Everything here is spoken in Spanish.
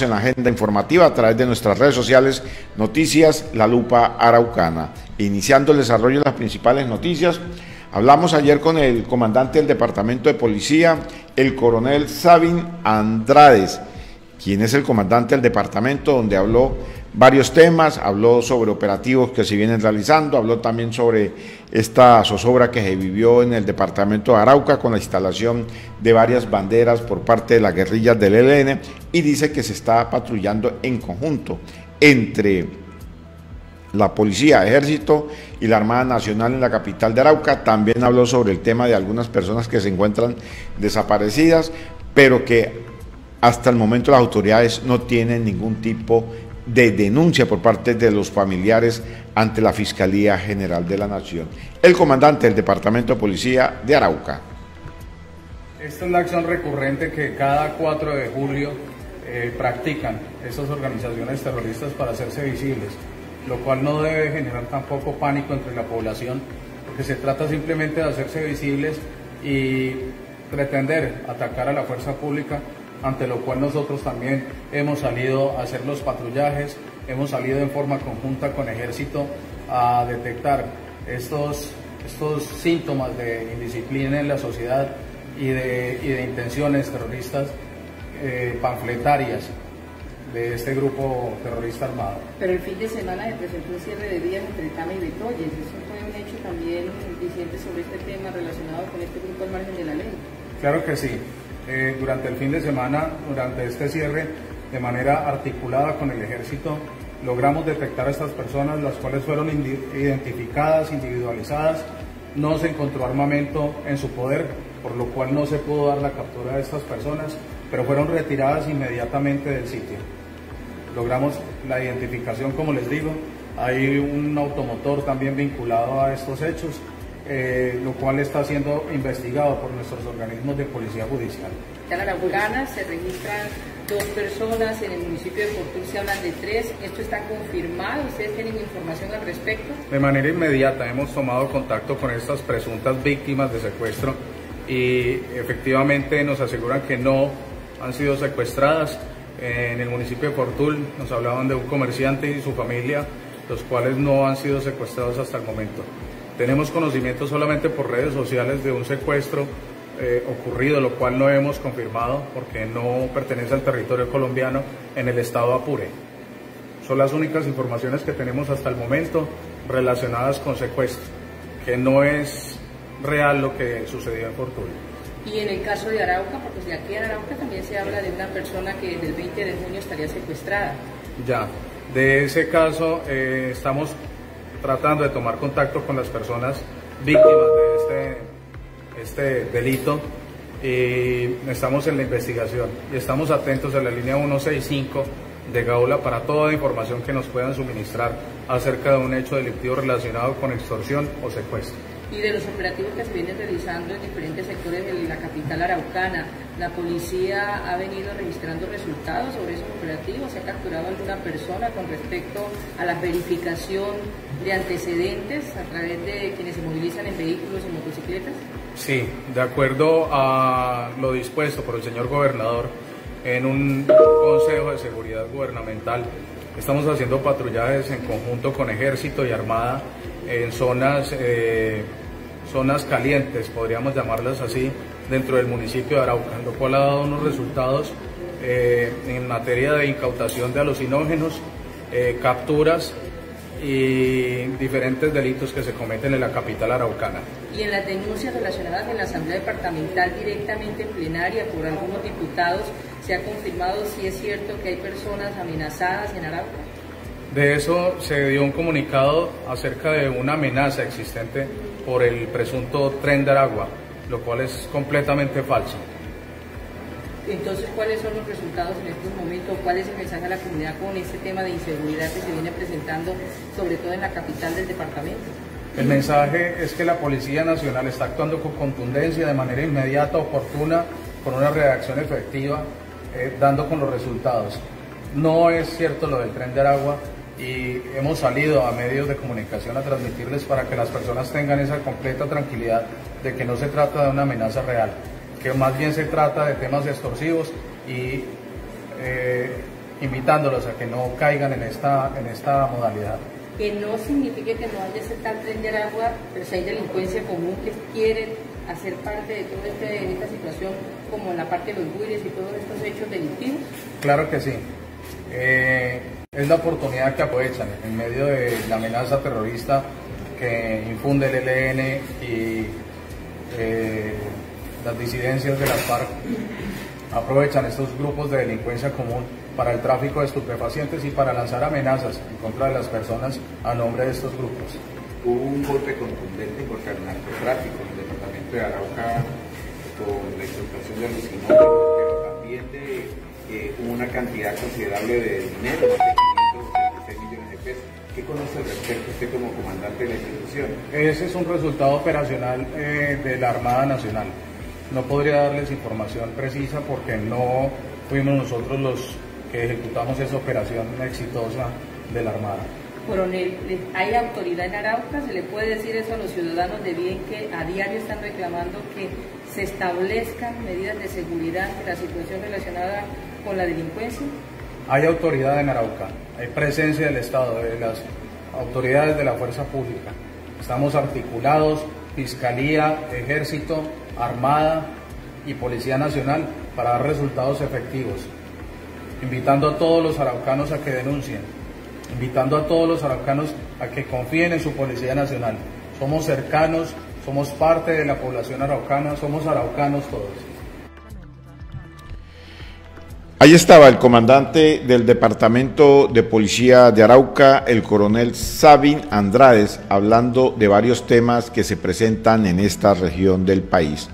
en la agenda informativa a través de nuestras redes sociales Noticias La Lupa Araucana. Iniciando el desarrollo de las principales noticias, hablamos ayer con el comandante del Departamento de Policía, el coronel Sabin Andrades, quien es el comandante del departamento, donde habló varios temas, habló sobre operativos que se vienen realizando, habló también sobre esta zozobra que se vivió en el departamento de Arauca con la instalación de varias banderas por parte de las guerrillas del ELN y dice que se está patrullando en conjunto entre la Policía, Ejército y la Armada Nacional en la capital de Arauca. También habló sobre el tema de algunas personas que se encuentran desaparecidas, pero que hasta el momento las autoridades no tienen ningún tipo de denuncia por parte de los familiares ante la Fiscalía General de la Nación. El comandante del Departamento de Policía de Arauca. Esta es la acción recurrente que cada 4 de julio eh, practican estas organizaciones terroristas para hacerse visibles, lo cual no debe generar tampoco pánico entre la población, porque se trata simplemente de hacerse visibles y pretender atacar a la fuerza pública ante lo cual nosotros también hemos salido a hacer los patrullajes, hemos salido en forma conjunta con ejército a detectar estos, estos síntomas de indisciplina en la sociedad y de, y de intenciones terroristas eh, panfletarias de este grupo terrorista armado. Pero el fin de semana se presentó un cierre de días entre Tama y Betoyes. ¿Eso fue un hecho también diciente sobre este tema relacionado con este grupo al margen de la ley? Claro que sí. Eh, durante el fin de semana, durante este cierre, de manera articulada con el ejército, logramos detectar a estas personas, las cuales fueron identificadas, individualizadas, no se encontró armamento en su poder, por lo cual no se pudo dar la captura de estas personas, pero fueron retiradas inmediatamente del sitio. Logramos la identificación, como les digo, hay un automotor también vinculado a estos hechos eh, lo cual está siendo investigado por nuestros organismos de policía judicial. En Araucana se registran dos personas, en el municipio de Portul se hablan de tres, ¿esto está confirmado? ¿Ustedes tienen información al respecto? De manera inmediata hemos tomado contacto con estas presuntas víctimas de secuestro y efectivamente nos aseguran que no han sido secuestradas. En el municipio de Portul nos hablaban de un comerciante y su familia, los cuales no han sido secuestrados hasta el momento. Tenemos conocimiento solamente por redes sociales de un secuestro eh, ocurrido, lo cual no hemos confirmado porque no pertenece al territorio colombiano en el estado Apure. Son las únicas informaciones que tenemos hasta el momento relacionadas con secuestro, que no es real lo que sucedió en Fortuna. Y en el caso de Arauca, porque de aquí en Arauca también se habla de una persona que desde el 20 de junio estaría secuestrada. Ya, de ese caso eh, estamos tratando de tomar contacto con las personas víctimas de este, este delito. Y estamos en la investigación y estamos atentos a la línea 165 de Gaula para toda información que nos puedan suministrar acerca de un hecho delictivo relacionado con extorsión o secuestro y de los operativos que se vienen realizando en diferentes sectores de la capital araucana. La policía ha venido registrando resultados sobre esos operativos, se ha capturado alguna persona con respecto a la verificación de antecedentes a través de quienes se movilizan en vehículos y motocicletas. Sí, de acuerdo a lo dispuesto por el señor gobernador en un Consejo de Seguridad Gubernamental, estamos haciendo patrullajes en conjunto con Ejército y Armada en zonas eh, zonas calientes, podríamos llamarlas así, dentro del municipio de Arauca, lo cual ha dado unos resultados eh, en materia de incautación de alucinógenos, eh, capturas y diferentes delitos que se cometen en la capital araucana. Y en las denuncias relacionadas en la Asamblea Departamental directamente en plenaria por algunos diputados, ¿se ha confirmado si es cierto que hay personas amenazadas en Arauca? De eso se dio un comunicado acerca de una amenaza existente por el presunto tren de Aragua, lo cual es completamente falso. Entonces, ¿cuáles son los resultados en estos momentos? ¿Cuál es el mensaje a la comunidad con este tema de inseguridad que se viene presentando, sobre todo en la capital del departamento? El mensaje es que la Policía Nacional está actuando con contundencia, de manera inmediata, oportuna, con una reacción efectiva, eh, dando con los resultados. No es cierto lo del tren de Aragua, y hemos salido a medios de comunicación a transmitirles para que las personas tengan esa completa tranquilidad de que no se trata de una amenaza real, que más bien se trata de temas extorsivos y eh, invitándolos a que no caigan en esta, en esta modalidad. Que no signifique que no haya ese tal tren de Aragua, pero si hay delincuencia común que quiere hacer parte de toda este, esta situación, como en la parte de los buires y todos estos hechos delictivos. Claro que sí. Eh, es la oportunidad que aprovechan en medio de la amenaza terrorista que infunde el ELN y eh, las disidencias de las FARC aprovechan estos grupos de delincuencia común para el tráfico de estupefacientes y para lanzar amenazas en contra de las personas a nombre de estos grupos. Hubo un golpe contundente contra el narcotráfico en el departamento de Arauca con la explotación de alucinógenos, pero también de eh, una cantidad considerable de dinero, de 566 millones de pesos. ¿Qué conoce al respecto usted como comandante de la institución? Ese es un resultado operacional eh, de la Armada Nacional. No podría darles información precisa porque no fuimos nosotros los que ejecutamos esa operación exitosa de la Armada. Coronel, ¿hay autoridad en Arauca? ¿Se le puede decir eso a los ciudadanos de bien que a diario están reclamando que se establezcan medidas de seguridad en la situación relacionada con la delincuencia? Hay autoridad en Arauca, hay presencia del Estado, de las autoridades de la fuerza pública. Estamos articulados, Fiscalía, Ejército, Armada y Policía Nacional para dar resultados efectivos. Invitando a todos los araucanos a que denuncien, invitando a todos los araucanos a que confíen en su Policía Nacional. Somos cercanos, somos parte de la población araucana, somos araucanos todos. Ahí estaba el comandante del Departamento de Policía de Arauca, el coronel Sabin Andrades, hablando de varios temas que se presentan en esta región del país.